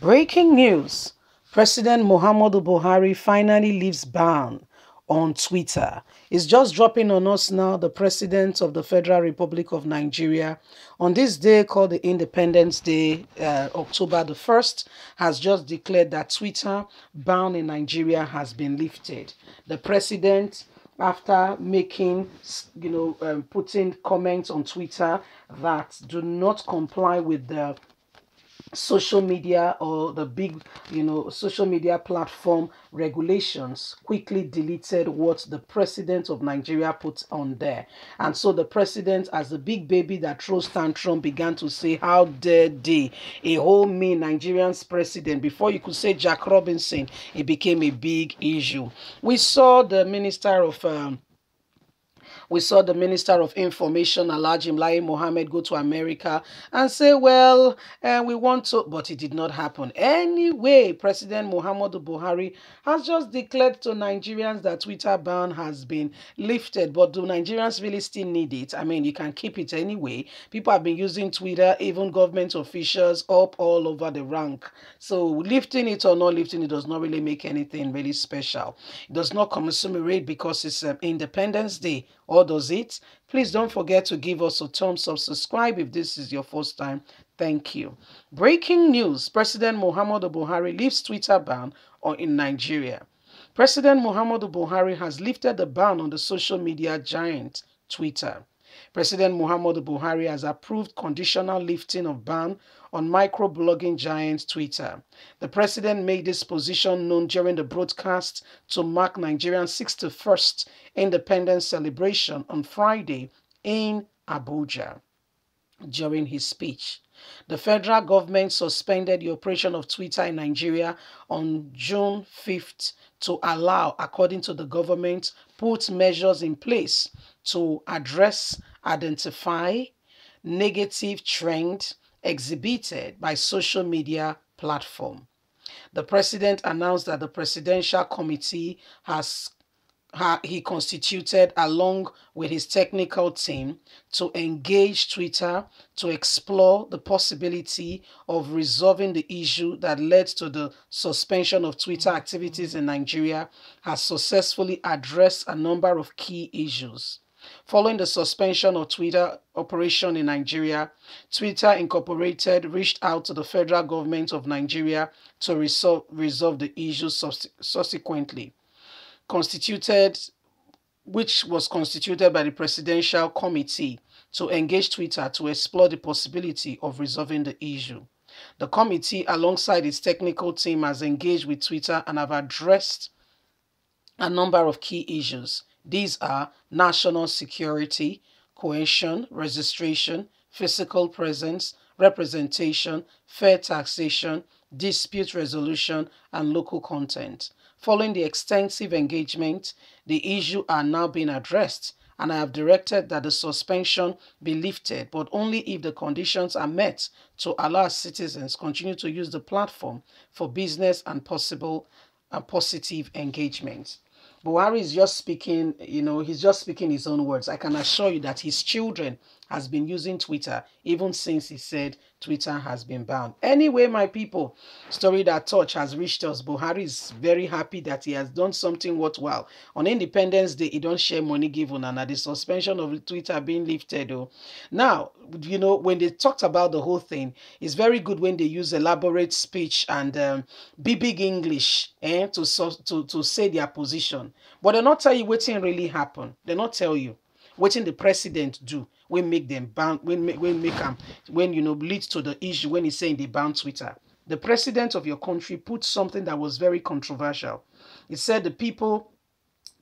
Breaking news President Muhammadu Buhari finally leaves ban on Twitter. It's just dropping on us now. The President of the Federal Republic of Nigeria, on this day called the Independence Day, uh, October the 1st, has just declared that Twitter ban in Nigeria has been lifted. The President after making, you know, um, putting comments on Twitter that do not comply with the social media or the big you know social media platform regulations quickly deleted what the president of nigeria put on there. And so the president as the big baby that throws tantrum began to say how dare they? A whole me nigerian's president. Before you could say jack robinson it became a big issue. We saw the minister of um, we saw the Minister of Information, Alhaji Lai Mohammed, go to America and say, well, uh, we want to, but it did not happen. Anyway, President Muhammadu Buhari has just declared to Nigerians that Twitter ban has been lifted, but do Nigerians really still need it? I mean, you can keep it anyway. People have been using Twitter, even government officials up all over the rank. So lifting it or not lifting it does not really make anything really special. It does not commemorate because it's um, Independence Day or does it? Please don't forget to give us a thumbs up, subscribe if this is your first time. Thank you. Breaking news President Muhammadu Buhari lifts Twitter ban on in Nigeria. President Muhammadu Buhari has lifted the ban on the social media giant Twitter. President Muhammadu Buhari has approved conditional lifting of ban on microblogging giant Twitter. The president made this position known during the broadcast to mark Nigeria's 61st independence celebration on Friday in Abuja. During his speech, the federal government suspended the operation of Twitter in Nigeria on June 5th to allow, according to the government, put measures in place to address, identify negative trend exhibited by social media platform. The president announced that the presidential committee has he constituted along with his technical team to engage Twitter to explore the possibility of resolving the issue that led to the suspension of Twitter activities in Nigeria has successfully addressed a number of key issues. Following the suspension of Twitter operation in Nigeria, Twitter Incorporated reached out to the federal government of Nigeria to resolve, resolve the issue subsequently. Constituted, which was constituted by the Presidential Committee to engage Twitter to explore the possibility of resolving the issue. The committee, alongside its technical team, has engaged with Twitter and have addressed a number of key issues these are national security, cohesion, registration, physical presence, representation, fair taxation, dispute resolution, and local content. Following the extensive engagement, the issue are now being addressed and I have directed that the suspension be lifted, but only if the conditions are met to allow citizens continue to use the platform for business and possible and positive engagement. Buhari is just speaking, you know, he's just speaking his own words. I can assure you that his children has been using Twitter even since he said Twitter has been banned. Anyway, my people, story that touch has reached us. Buhari is very happy that he has done something worthwhile. On Independence Day, he don't share money given and at the suspension of Twitter being lifted. Oh. Now, you know, when they talked about the whole thing, it's very good when they use elaborate speech and um, be big English eh, to, to, to say their position. But they're not tell you what really happened. They're not tell you what the president do when make them ban when make when make them when you know leads to the issue when he's saying they ban Twitter. The president of your country put something that was very controversial. He said the people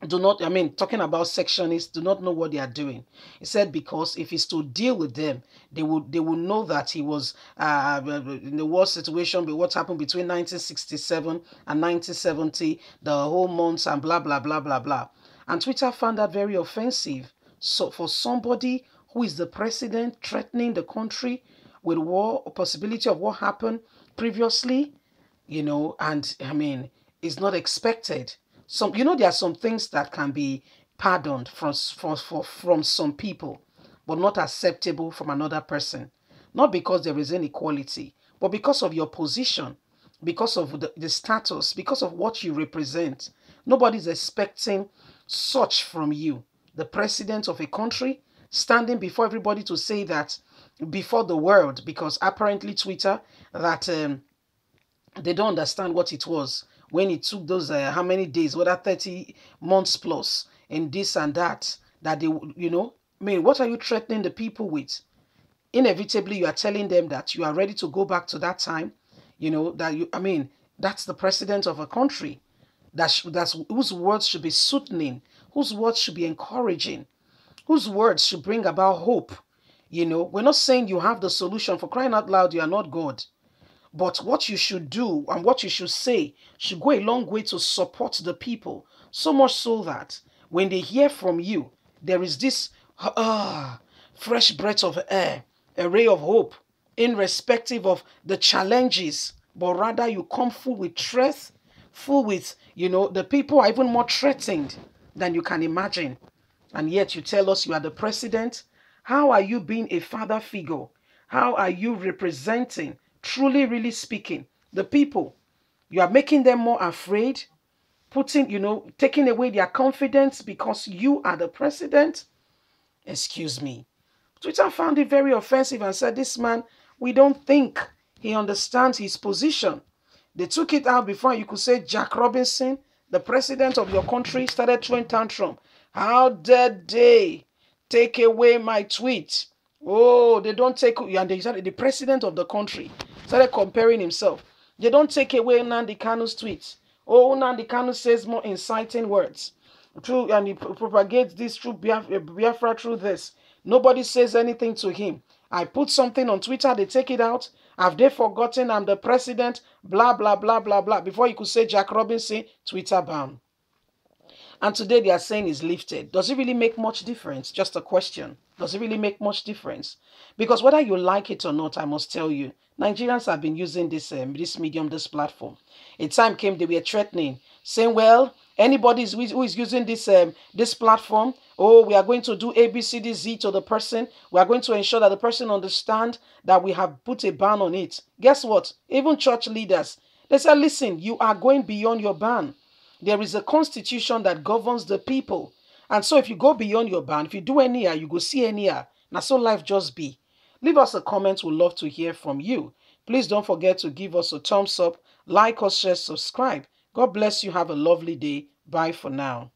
do not, I mean, talking about sectionists, do not know what they are doing. He said because if he's to deal with them, they would they will know that he was uh, in the worst situation, but what happened between 1967 and 1970, the whole months and blah blah blah blah blah. And Twitter found that very offensive. So for somebody who is the president threatening the country with war, or possibility of what happened previously, you know, and I mean, it's not expected. Some, you know, there are some things that can be pardoned from, from, from some people, but not acceptable from another person. Not because there is inequality, but because of your position because of the, the status, because of what you represent. Nobody's expecting such from you. The president of a country standing before everybody to say that before the world, because apparently Twitter, that um, they don't understand what it was when it took those uh, how many days, whether 30 months plus, and this and that, that they, you know, I mean, what are you threatening the people with? Inevitably, you are telling them that you are ready to go back to that time, you know, that you, I mean, that's the president of a country. That's, that's whose words should be soothing, whose words should be encouraging, whose words should bring about hope. You know, we're not saying you have the solution for crying out loud, you are not God. But what you should do and what you should say should go a long way to support the people. So much so that when they hear from you, there is this uh, fresh breath of air, a ray of hope, irrespective of the challenges. But rather, you come full with truth, full with, you know, the people are even more threatened than you can imagine. And yet, you tell us you are the president. How are you being a father figure? How are you representing truly, really speaking, the people, you are making them more afraid, putting, you know, taking away their confidence because you are the president. Excuse me. Twitter found it very offensive and said, This man, we don't think he understands his position. They took it out before you could say Jack Robinson, the president of your country, started throwing tantrum. How dare they take away my tweet? Oh, they don't take and they started the president of the country started comparing himself. They don't take away Nnamdi Kanu's tweets. Oh, Nnamdi Kanu says more inciting words. True, and he propagates this through Biafra, Biafra through this. Nobody says anything to him. I put something on Twitter, they take it out. Have they forgotten I'm the president? Blah, blah, blah, blah, blah. Before you could say Jack Robinson, Twitter ban. And today they are saying is lifted. Does it really make much difference? Just a question. Does it really make much difference? Because whether you like it or not, I must tell you, Nigerians have been using this um, this medium, this platform. A time came they were threatening, saying, "Well, anybody who is using this um, this platform, oh, we are going to do A, B, C, D, Z to the person. We are going to ensure that the person understand that we have put a ban on it." Guess what? Even church leaders, they said, "Listen, you are going beyond your ban." There is a constitution that governs the people. And so if you go beyond your ban, if you do any, you go see any. Now so life just be. Leave us a comment. We'd love to hear from you. Please don't forget to give us a thumbs up, like us, share, subscribe. God bless you. Have a lovely day. Bye for now.